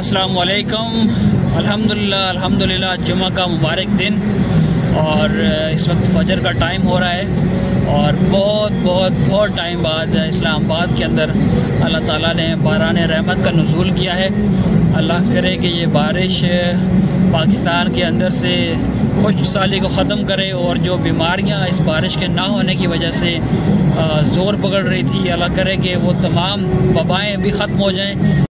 अस्सलाम वालेकुम अल्हम्दुलिल्लाह अल्हम्दुलिल्लाह जुमा का मुबारक दिन। और इस वक्त फजर का टाइम हो रहा है। और बहुत बहुत बहुत टाइम बाद इस्लामाबाद के अंदर अल्लाह ताला ने बारान रहमत का नजूल किया है। अल्लाह करे कि ये बारिश पाकिस्तान के अंदर से खुश साली को ख़त्म करे और जो बीमारियाँ इस बारिश के ना होने की वजह से ज़ोर पकड़ रही थी। अल्लाह करे कि वो तमाम वबाएँ भी ख़त्म हो जाएँ।